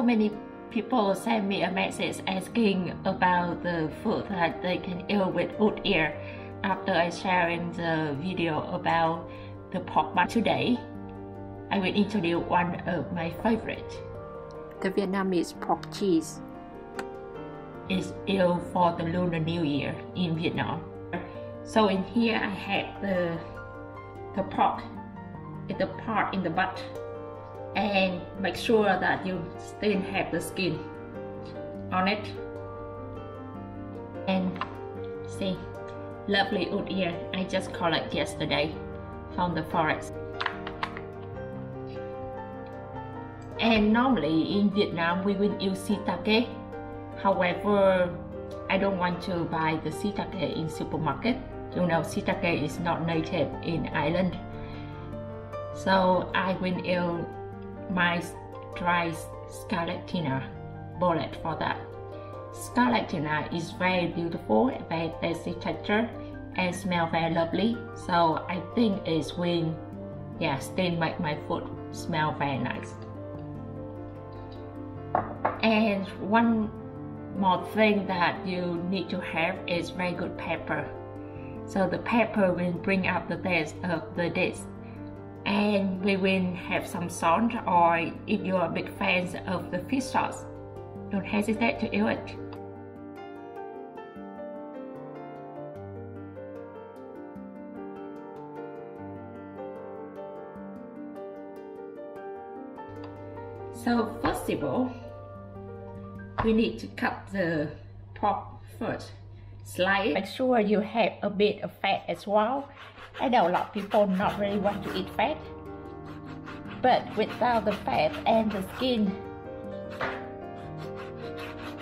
so many people send me a message asking about the food that they can eat with wood ear after I sharing the video about the pork butt today. I will introduce one of my favorite. The Vietnamese pork cheese. It's ill for the Lunar New Year in Vietnam. So in here I have the the pork, It's the part in the butt and make sure that you still have the skin on it. And see lovely wood ear I just collected yesterday from the forest. And normally in Vietnam we will use shiitake. However I don't want to buy the shiitake in supermarket. You know shiitake is not native in Ireland. So I will use my dry scarlatina bolete for that. Scarlatina is very beautiful, very tasty texture and smell very lovely. So I think it's will yeah, still make my food smell very nice. And one more thing that you need to have is very good pepper. So the pepper will bring up the taste of the dish and we will have some salt or if you're a big fan of the fish sauce, don't hesitate to eat it. So first of all, we need to cut the pork first. Slice. Make sure you have a bit of fat as well I know a lot of people not really want to eat fat, but without the fat and the skin,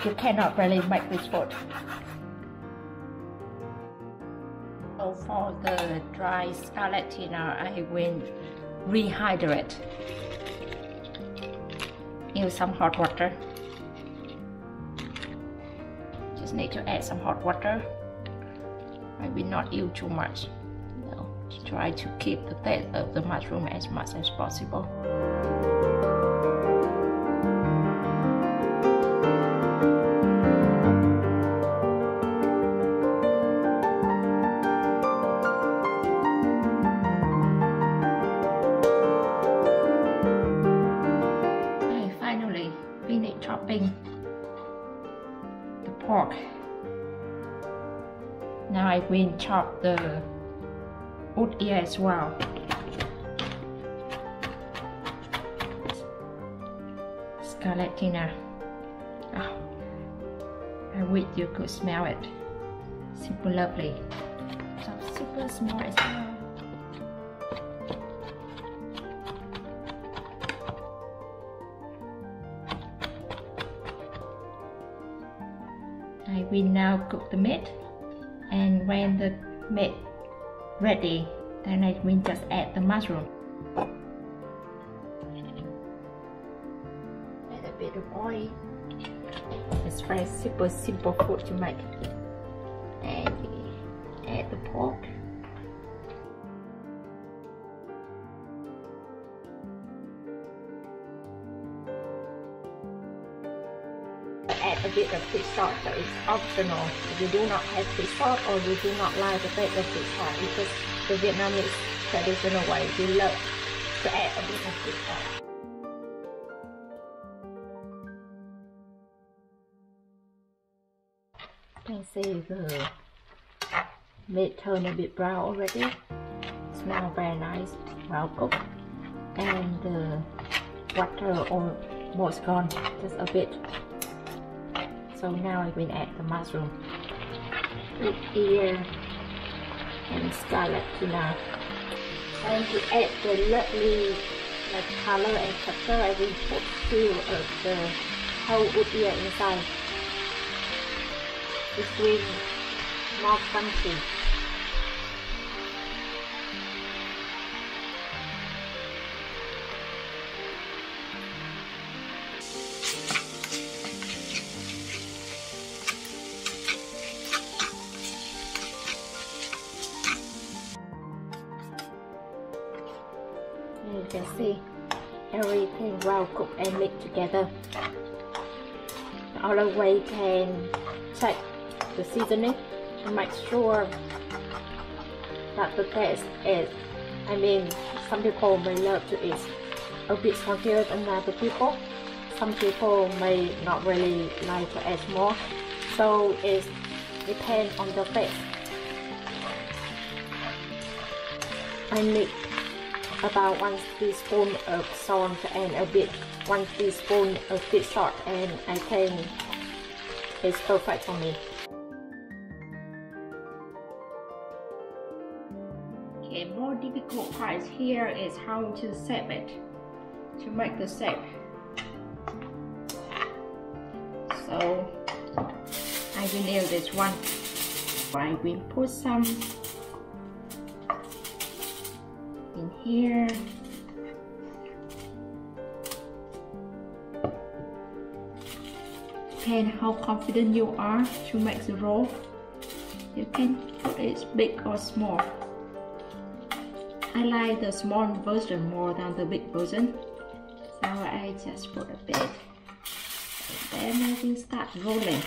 you cannot really make this food. So for the dry scarlatina, I will rehydrate. Use some hot water. Just need to add some hot water. Will not use too much try to keep the taste of uh, the mushroom as much as possible. Now I will chop the wood ear as well. Scarlatina. Oh, ah, I wish you could smell it. Super lovely. So super small as well. I will now cook the meat and when the meat ready then I will just add the mushroom. Add a bit of oil. It's very super simple food to make. And add the pork a bit of fish sauce, but it's optional. If you do not have fish sauce or you do not like the taste of fish sauce, because the Vietnamese traditional way, we love to add a bit of fish sauce. You can see the meat turn a bit brown already. Smell very nice, well cooked. And the water almost gone, just a bit so now I will add the mushroom. Wood ear and scarlet tuna. And to add the lovely like, color and texture I will put few of the whole wood ear inside. To bring more crunchy see everything well cooked and mixed together. The other way can check the seasoning and make sure that the taste is, I mean, some people may love to eat a bit saltier than other people. Some people may not really like to add more. So it depends on the taste. I need about one teaspoon of salt and a bit one teaspoon of fish salt and I think it's perfect for me. Okay, more difficult part here is how to shape it, to make the shape. So I will nail this one. I will put some here. Depend how confident you are to make the roll. You can put it big or small. I like the small version more than the big version. So I just put a bit. And then I will start rolling.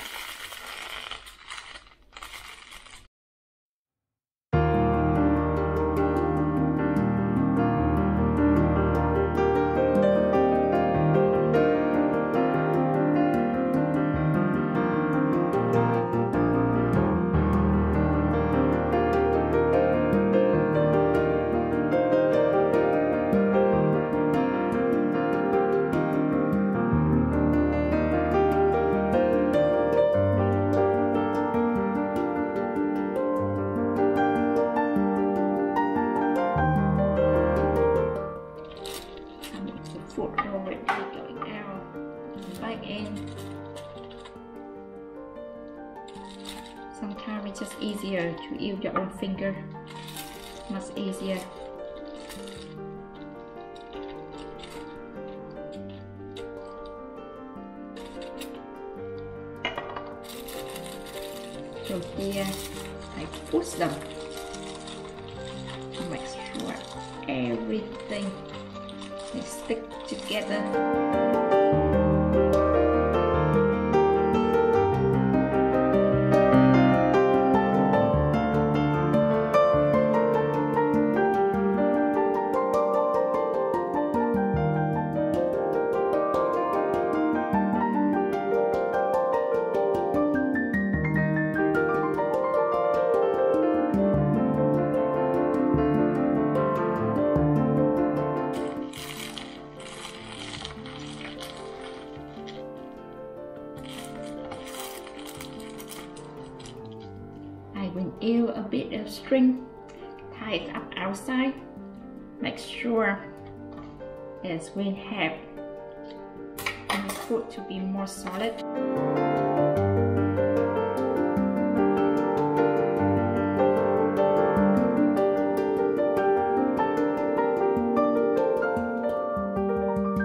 Foot already going out back in sometimes it's just easier to use your own finger. Much easier. So here I push them make sure everything they stick together. Use a bit of string, tie it up outside, make sure it will have the food to be more solid.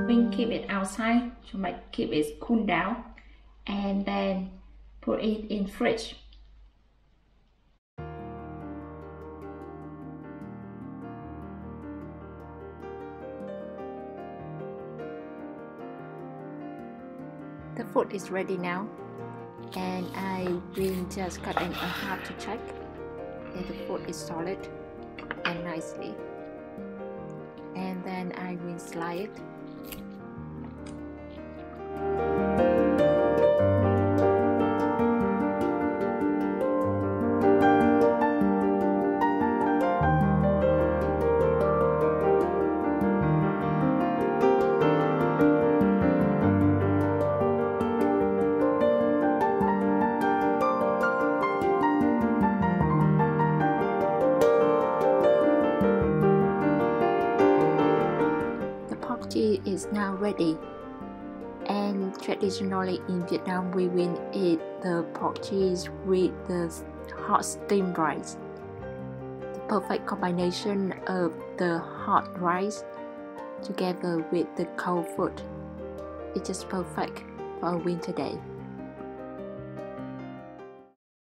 We keep it outside to make keep it cool down and then put it in fridge food is ready now. And I will just cut in half to check that the food is solid and nicely. And then I will slide it now ready. And traditionally in Vietnam, we will eat the pork cheese with the hot steamed rice. The perfect combination of the hot rice together with the cold food. It's just perfect for a winter day.